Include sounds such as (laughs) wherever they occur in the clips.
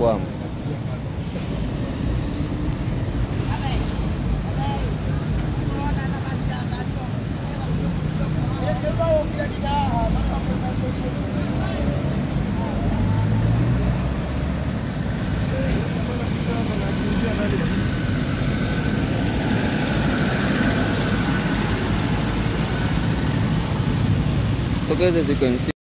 imekwama. So guys, as you can see,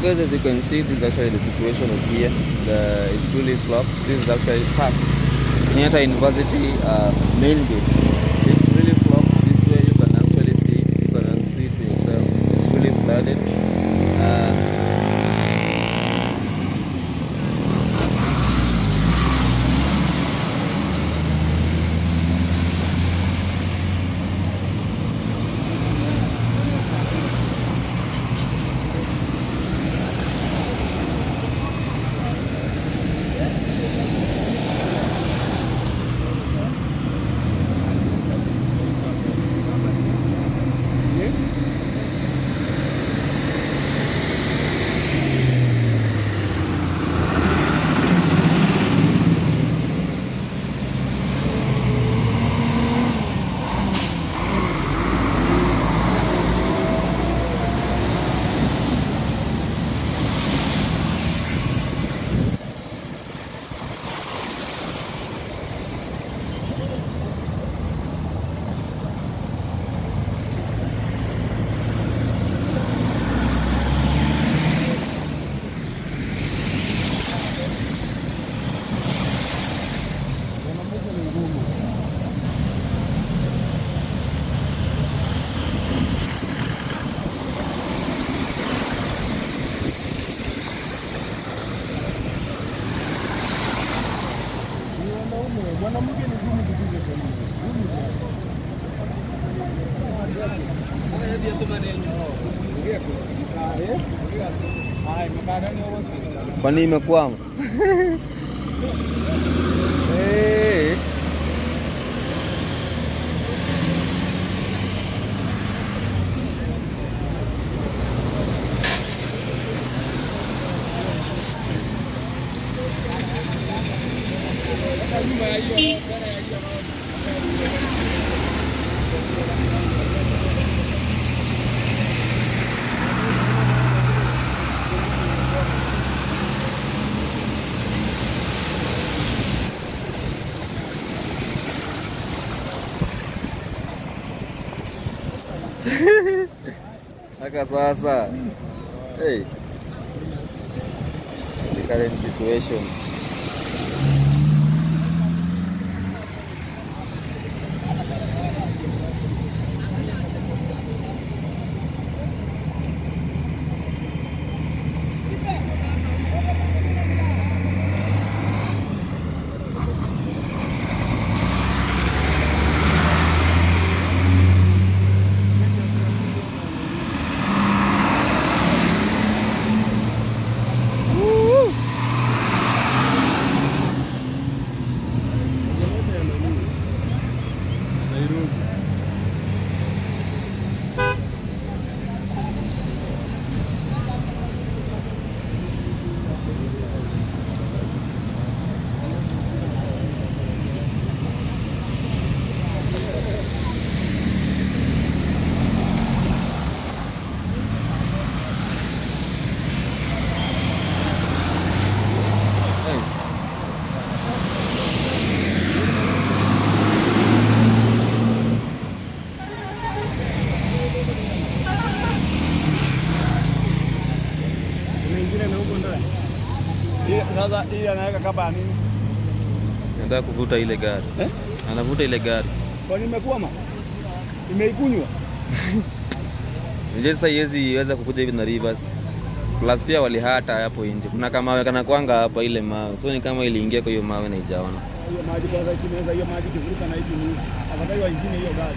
Guys, as you can see, this is actually the situation of here. The, it's really flocked. This is actually past Kenyatta University uh, main gate. Kwa nini imekwama? Sasa hey. The current situation hii anaweka kaba ya nini? Nataka kuvuta ile gari. Eh? Anavuta ile gari. Kwa nini imekwama? Imeikunywa. Nje sasa yezi iweza kukuja hivi na rivers. Plus pia walihata hapo nje. Kuna kama wewe kana kwanga hapa ile mawe. So ni kama iliingia kwa hiyo mawe na ijaona. Hiyo maji kwanza ikimeza hiyo maji kivuruka na hiyo ni afadhali waizime hiyo gari.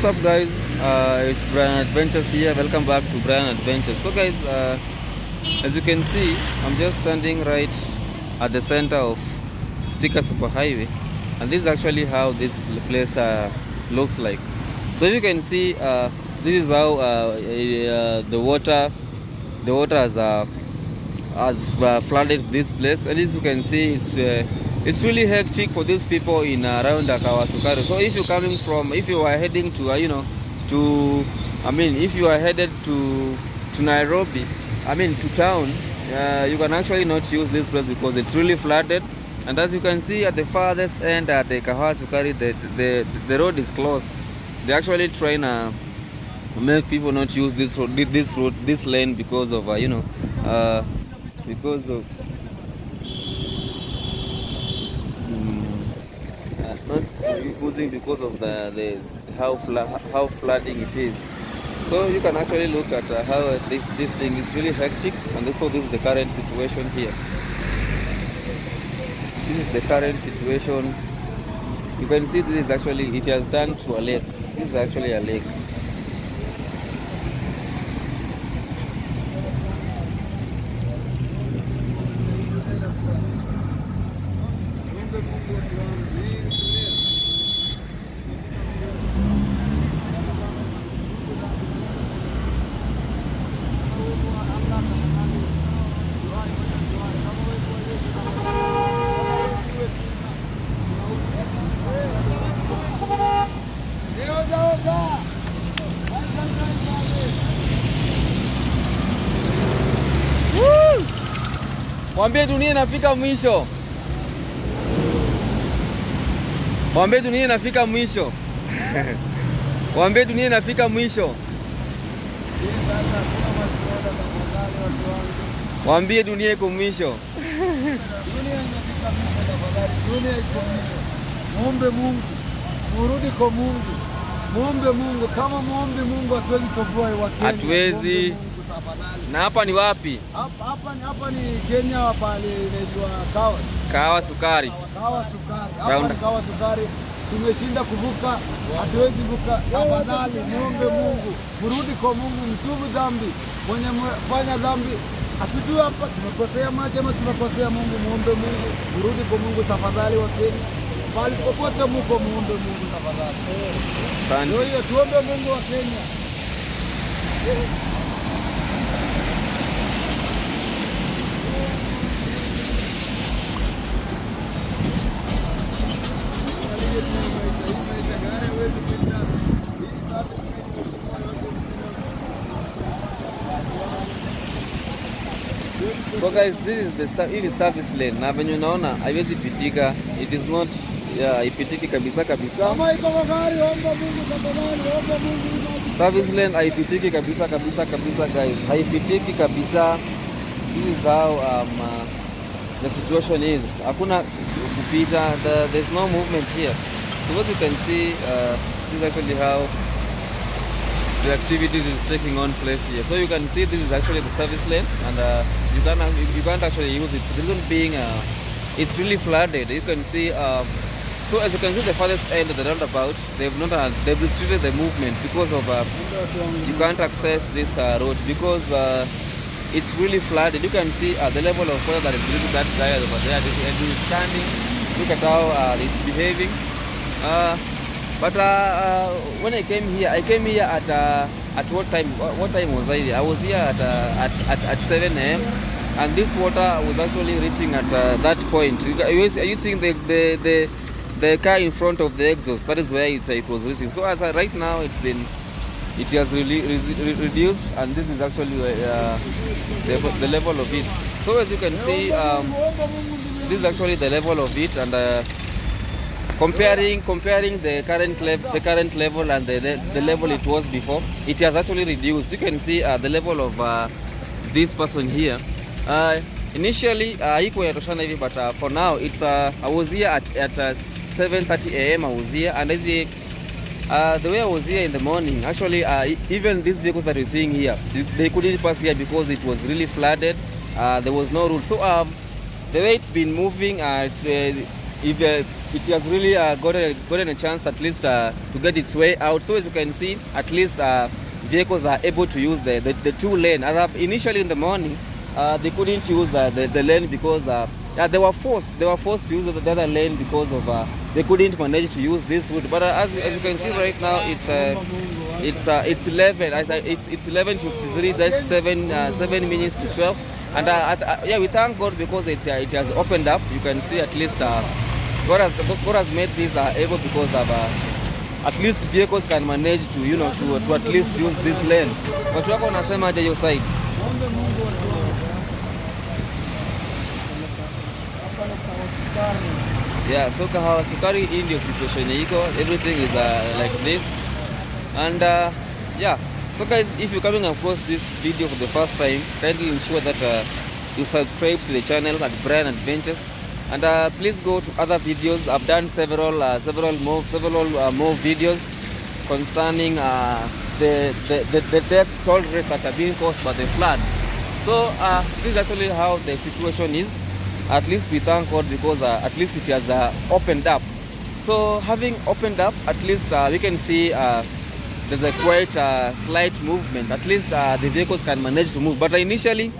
What's up guys? Uh, it's Brian Adventures here. Welcome back to Brian Adventures. So guys, uh, as you can see, I'm just standing right at the center of Thika Superhighway, and this is actually how this place uh, looks like. So you can see, uh, this is how uh, uh, the water, the water has has flooded this place, and as you can see, it's it's really hectic for these people in uh, around uh, Kahawa Sukari. So if you're coming from, if you are heading to, uh, you know, to, I mean, if you are headed to to Nairobi, I mean to town, uh, you can actually not use this place because it's really flooded. And as you can see at the farthest end at the Kahawa Sukari, the the the road is closed. They actually trying to make people not use this road, this road, this lane because of, uh, you know, uh, because of mm, uh, not using because of the, the how how flooding it is. So you can actually look at uh, how this this thing is really hectic, and so this is the current situation here. This is the current situation. You can see this is actually it has turned to a lake. This is actually a lake. Mwambie dunia inafika mwisho. Mwambie dunia inafika mwisho. (laughs) Mwambie dunia inafika mwisho. Mwambie dunia iko mwisho. Muombe Mungu, murudi kwa Mungu, muombe Mungu. Kama muombe Mungu, hatuwezi toboa. Hatuwezi. Na hapa ni wapi? Hapa hapa ni hapa ni Kenya, pale inaitwa Kawa Kawa Sukari. Kawa Sukari. Hapa ni Kawa Sukari. Tumeshinda kuvuka, hatuwezi vuka. Tafadhali muombe Mungu, mrudi kwa Mungu, mtubu dhambi. Mwenye fanya dhambi hatujui hapa tumekosea maji ama tumekosea Mungu. Muombe Mungu, mrudi kwa Mungu tafadhali, wa Kenya. Bali popote muko, muombe Mungu tafadhali. Ndio Asante. hiyo, tuombe Mungu wa Kenya. So guys, this is the hii ni service lane na venye unaona haiwezi pitika. It is not yeah, haipitiki kabisa kabisa. Kama iko kwa gari, omba Mungu tafadhali, omba Mungu. Service lane haipitiki kabisa kabisa kabisa guys, haipitiki kabisa. This is how um, uh, the situation is. Hakuna kupita, the, there's no movement here. So what you can see, uh, this is actually how the activities is taking on place here. So you can see this is actually the service lane, and uh, you can you can't actually use it. The being, uh, it's really flooded. You can see. Um, so as you can see, the farthest end of the roundabout, they've not uh, they've restricted the movement because of uh, you can't access this uh, road because uh, it's really flooded. You can see uh, the level of water that is really that guy over there. This and he's standing. Look at how uh, it's behaving. Uh, but uh, uh, when I came here, I came here at uh, at what time? What time was I here? I was here at uh, at, at, at 7 a.m. And this water was actually reaching at uh, that point. You Are you, seeing the, the, the, the car in front of the exhaust? That is where it, it was reaching. So as I, right now, it's been it has re- re- reduced, and this is actually uh, the, the level of it. So as you can see, um, this is actually the level of it, and uh, comparing comparing the current level the current level and the, the, the level it was before it has actually reduced you can see uh, the level of uh, this person here uh, initially uh, haikuwa inatoshana hivi but uh, for now it's uh, I was here at, at uh, 7:30 am I was here and the the way I was here in the morning, actually, even these vehicles that you're seeing here, they- couldn't pass here because it was really flooded. There was no route. So um, the way it's been moving, it's, if uh, it has really uh, gotten, gotten a chance at least uh, to get its way out. So as you can see, at least uh, vehicles are able to use the, the, the two lane. Initially in the morning, uh, they couldn't use the, the, lane because uh, they were forced. They were forced to use the, the other lane because of they couldn't manage to use this route. But as, as you can see right now, it's it's uh, it's 11. I it's it's 11:53. That's seven uh, seven minutes to 12. And uh, at, yeah, we thank God because it it has opened up. You can see at least God has God has made this uh, able because of. Uh, at least vehicles can manage to you know to, to at least use this lane. Watu wako wanasema aje hiyo side? Yeah, so kahawa sukari hii ndio situation iko. Everything is uh, like this. And uh, yeah, so guys, if you're coming across this video for the first time, kindly ensure that uh, you subscribe to the channel at Brian Adventures. And uh, please go to other videos. I've done several, uh, several more, several uh, more videos concerning uh, the, the, the, the death toll rate that are being caused by the flood. So uh, this is actually how the situation is. At least we thank God because uh, at least it has opened up. So having opened up, at least we can see there's a quite slight movement. At least the vehicles can manage to move. But initially,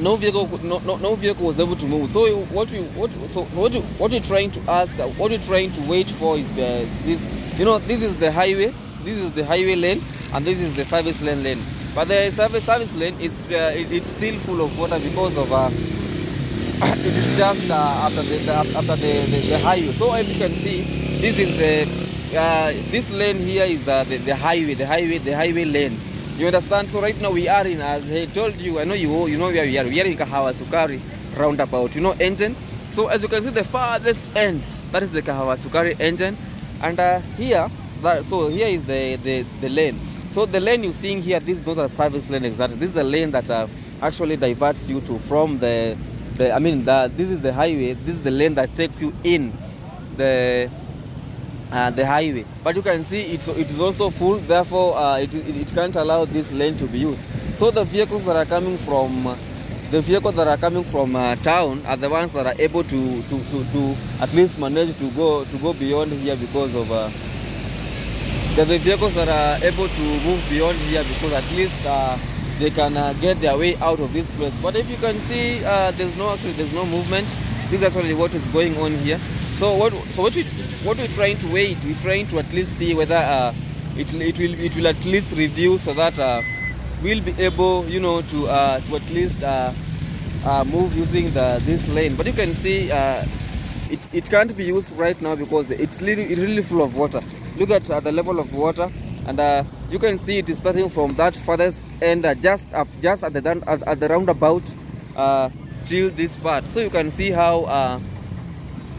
no vehicle, no, no, no vehicle was able to move. So what we, what, so what, you, what we're trying to ask, uh, what we're trying to wait for is uh, this. You know, this is the highway. This is the highway lane, and this is the service lane lane. But the service service lane is uh, it, it's still full of water because of uh, (coughs) it is just uh, after the, the after the, the, the highway. So as you can see, this is the this lane here is the, the highway, the highway, the highway lane. You understand? So right now we are in, as I told you, I know you you know where we are. We are in Kahawa Sukari roundabout. You know engine. So as you can see, the farthest end that is the Kahawa Sukari engine, and uh, here that so here is the, the the lane. So the lane you're seeing here, this is not a service lane exactly. This is a lane that uh, actually diverts you to from the the, I mean, the, this is the highway. This is the lane that takes you in the uh, the highway. But you can see it, it is also full. Therefore, uh, it, it, it can't allow this lane to be used. So the vehicles that are coming from the vehicles that are coming from uh, town are the ones that are able to, to, to, to at least manage to go to go beyond here because of uh, the vehicles that are able to move beyond here because at least uh, they can get their way out of this place. But if you can see, uh, there's no actually there's no movement. This is actually what is going on here. So what so what we what we're trying to wait, we're trying to at least see whether uh, it it will it will at least reduce so that uh, we'll be able you know to uh, to at least uh, uh, move using the this lane. But you can see. Uh, it, it can't be used right now because it's really, really full of water. Look at the level of water, and you can see it is starting from that farthest end, just up, just at the at, at the roundabout, till this part. So you can see how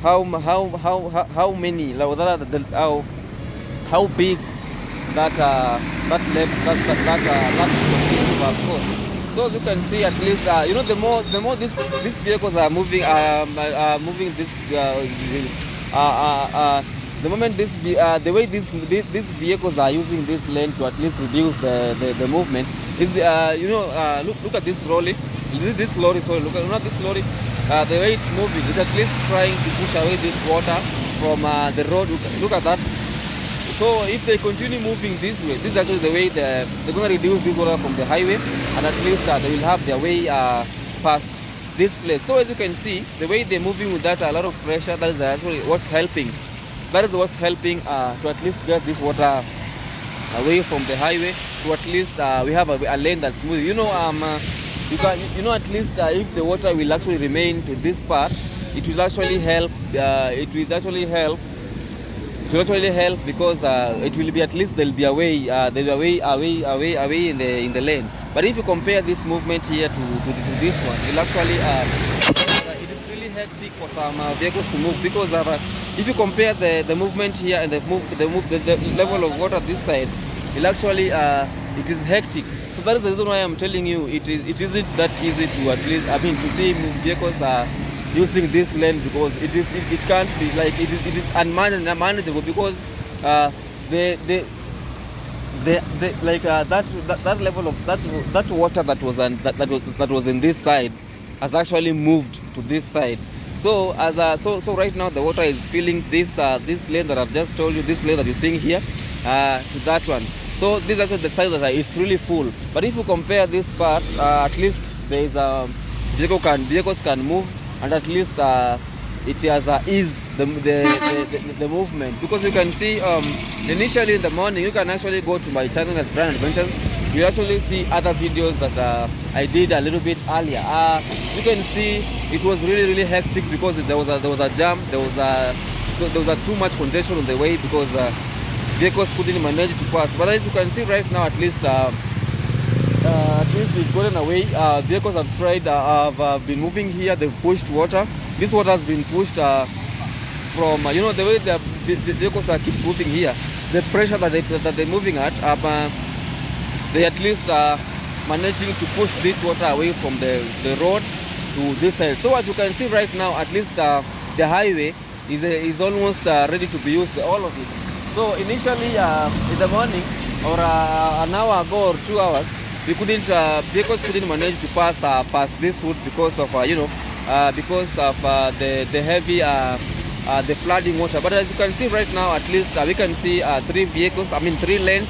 how how how how, many like, that how how big that uh, that left that that that, uh, that of course. So as you can see, at least uh, you know the more the more this these vehicles are moving um, uh, uh, moving this uh, uh, uh, uh, the moment this uh, the way these these vehicles are using this lane to at least reduce the the, the movement is uh, you know uh, look look at this lorry this, this lorry sorry look at not this lorry uh, the way it's moving it's at least trying to push away this water from uh, the road look, at that so if they continue moving this way, this is actually the way they're, they're going to reduce this water from the highway and at least uh, they will have their way uh, past this place. So as you can see, the way they're moving with that, a lot of pressure, that is actually what's helping. That is what's helping uh, to at least get this water away from the highway to at least uh, we have a, a lane that's smooth. You know, um, you can, you know, at least uh, if the water will actually remain to this part, it will actually help. Uh, it will actually help it will actually help because uh, it will be at least there'll be a way uh, there'll be a way away away away in the in the lane but if you compare this movement here to to, to this one it will actually uh, it is really hectic for some uh, vehicles to move because uh, if you compare the, the movement here and the move the move the, the level of water this side, it actually it is hectic. So that is the reason why I'm telling you it is it isn't that easy to at least I mean to see vehicles are using this lane because it is it, it can't be like it is it is unman- unmanageable because uh, the the the, the like uh, that, that that level of that that water that was on, that, that was that was in this side has actually moved to this side. So as uh, so so right now the water is filling this uh, this lane that I've just told you this lane that you're seeing here uh, to that one so this is the side that is really full. But if you compare this part uh, at least there is a vehicle can vehicles can move and at least uh, it has uh, ease the, the, the, the, the movement. Because you can see um, initially in the morning you can actually go to my channel at Brian Adventures. You actually see other videos that uh, I did a little bit earlier. Uh, you can see it was really really hectic because there was a, there was a jam there was a so there was a too much congestion on the way because uh, vehicles couldn't manage to pass but as you can see right now at least uh, uh, at least we've gotten away. Uh, vehicles have tried, uh, have uh, been moving here. They've pushed water. This water has been pushed uh, from, uh, you know, the way the, the, are keeps moving here. The pressure that, they, that they're moving at, uh, they at least are managing to push this water away from the, the road to this side. So as you can see right now, at least the highway is, is almost ready to be used, all of it. So initially uh, in the morning or uh, an hour ago or two hours, we couldn't uh, vehicles couldn't manage to pass uh, past this route because of uh, you know uh, because of uh, the the heavy the flooding water. But as you can see right now, at least we can see three vehicles. I mean three lanes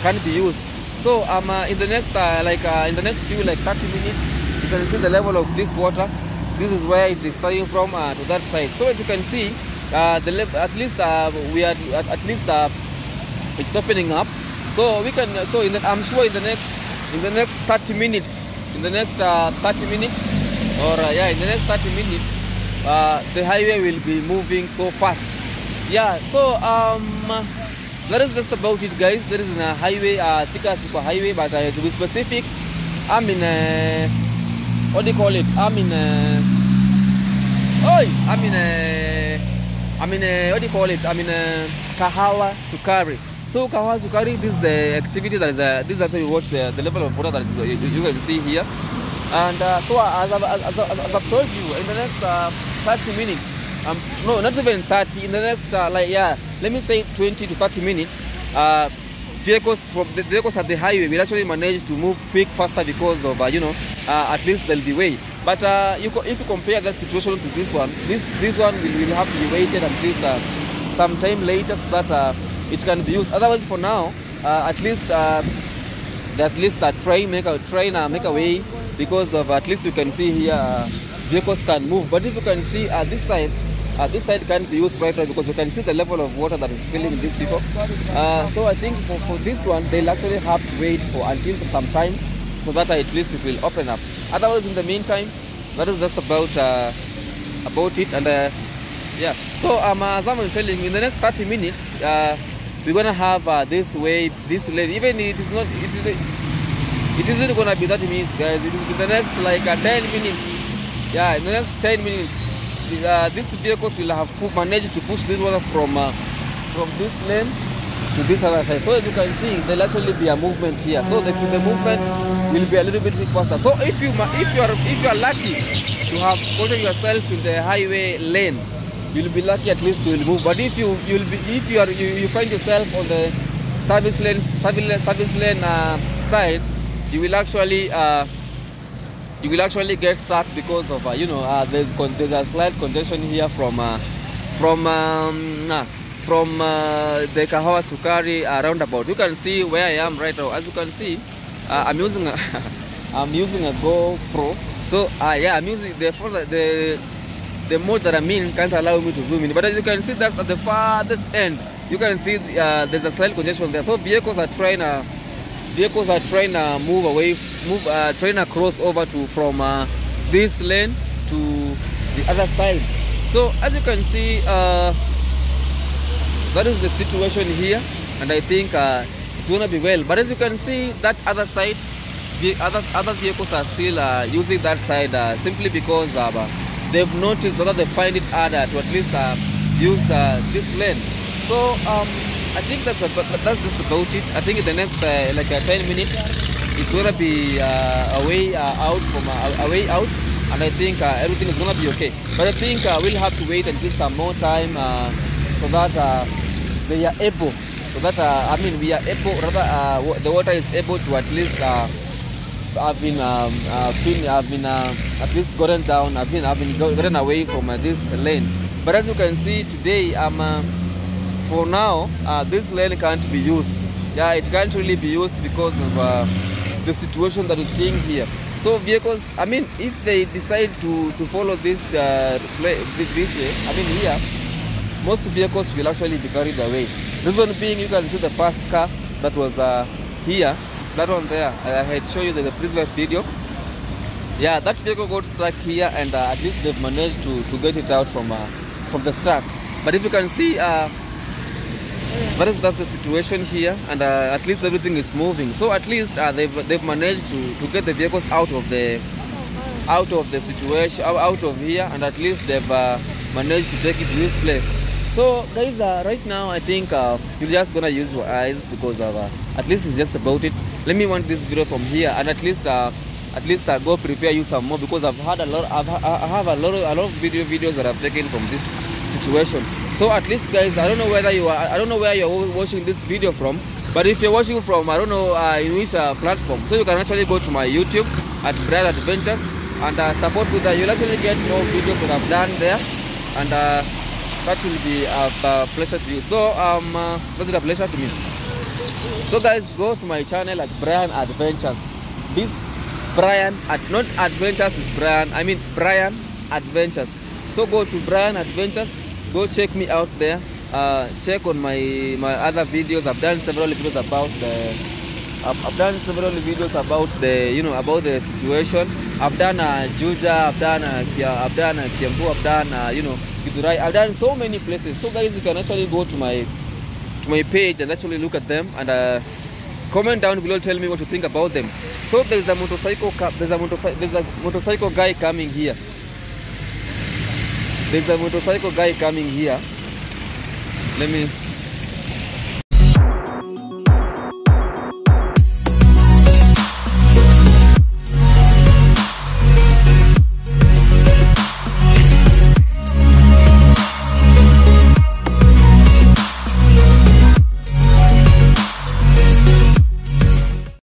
can be used. So um, in the next like in the next few like 30 minutes, you can see the level of this water. This is where it is starting from to that side. So as you can see, uh, the at least uh, we are at, at least uh, it's opening up. So we can so in the, I'm sure in the next in the next 30 minutes in the next uh, 30 minutes or uh, yeah in the next 30 minutes uh, the highway will be moving so fast. Yeah so um that is just about it guys. There is a highway uh Thika super highway but uh, to be specific i'm in uh, what do you call it? I'm in uh, Oi, i'm in uh, i'm in uh, what do you call it I mean, uh, kahawa sukari so Kahawa Sukari, this is the activity that is uh, this is actually what the, the level of water that is, uh, you, you can see here. And uh, so as I've, as, I've, as I've told you, in the next uh, 30 minutes, um, no, not even 30, in the next uh, like yeah, let me say 20 to 30 minutes, uh, vehicles from the vehicles at the highway will actually manage to move quick faster because of uh, you know uh, at least there'll be way. But uh, you if you compare that situation to this one, this this one will, will have to be waited at least uh, some time later so that uh, it can be used. Otherwise, for now, uh, at least uh, at least uh, try make a train uh, make a way because of at least you can see here uh, vehicles can move. But if you can see uh, this side. This side can't be used right now because you can see the level of water that is filling these people. So I think for, for this one, they'll actually have to wait for until some time so that at least it will open up. Otherwise, in the meantime, that is just about uh, about it. And uh, yeah, so um, as I'm telling you, in the next 30 minutes, uh, we're gonna have uh, this way, this lane. Even it is not, it is, it isn't gonna be 30 minutes, guys. It will be the next like uh, 10 minutes. Yeah, in the next 10 minutes, uh, these vehicles will have managed to push this water from from this lane to this other side. So as you can see, there'll actually be a movement here. So the, the movement will be a little bit faster. So if you if you are if you are lucky to have gotten yourself in the highway lane, you'll be lucky at least to move. But if you you'll be if you are you, you find yourself on the service lane service service lane uh, side, you will actually uh, you will actually get stuck because of uh, you know uh, there's there's a slight congestion here from uh, from um, from uh, the Kahawa Sukari uh, roundabout. You can see where I am right now. As you can see, uh, I'm using a (laughs) I'm using a GoPro. So uh, yeah, I'm using the the the mode that I'm in can't allow me to zoom in. But as you can see, that's at the farthest end. You can see uh, there's a slight congestion there. So vehicles are trying to vehicles are trying to move away, move, uh, trying to cross over to from uh, this lane to the other side. So as you can see, uh, that is the situation here, and I think uh, it's gonna be well. But as you can see, that other side, the other other vehicles are still uh, using that side uh, simply because uh, they've noticed whether they find it harder to at least uh, use uh, this lane. So um, I think that's about, that's just about it. I think in the next like uh, 10 minutes, it's gonna be a way out from a way out, and I think everything is gonna be okay. But I think we'll have to wait and give some more time so that uh, they are able, so that uh, I mean we are able, rather uh, the water is able to at least. Uh, I've been um, uh, I've been uh, at least gotten down. I've been I've been gotten away from uh, this lane. But as you can see today, uh, for now uh, this lane can't be used. Yeah, it can't really be used because of uh, the situation that we're seeing here. So vehicles, I mean, if they decide to to follow this uh, this way, I mean here, most vehicles will actually be carried away. Reason being, you can see the first car that was uh, here, that one there. I had shown you the, the previous video. Yeah, that vehicle got stuck here, and uh, at least they've managed to, to get it out from uh, from the stack. But if you can see, uh, that is that's the situation here, and uh, at least everything is moving. So at least uh, they've they've managed to, to get the vehicles out of the out of the situation, out out of here, and at least they've uh, managed to take it to this place. So guys, uh, right now I think uh, you're just gonna use your eyes because of uh, at least it's just about it. Let me want this video from here, and at least uh, at least uh, go prepare you some more because I've had a lot. I've, I have a lot of a lot of video videos that I've taken from this situation. So at least guys, I don't know whether you are, I don't know where you're watching this video from, but if you're watching from, I don't know uh, in which uh, platform, so you can actually go to my YouTube at Brian Adventures and uh, support with that. You'll actually get more videos that I've done there, and uh, that will be a, a pleasure to you. So um, uh, that's a pleasure to me. So guys, go to my channel at Brian Adventures. This Brian at not Adventures with Brian. I mean Brian Adventures. So go to Brian Adventures. Go check me out there. Uh, check on my my other videos. I've done several videos about the. I've, I've done several videos about the you know about the situation. I've done uh, Juja. I've done uh, Kia, I've done uh, Kiambu. I've done uh, you know Githurai. I've done so many places. So guys, you can actually go to my to my page and actually look at them and uh, comment down below tell me what you think about them so there's a motorcycle there's a motorcycle there's a motorcycle guy coming here there's a motorcycle guy coming here let me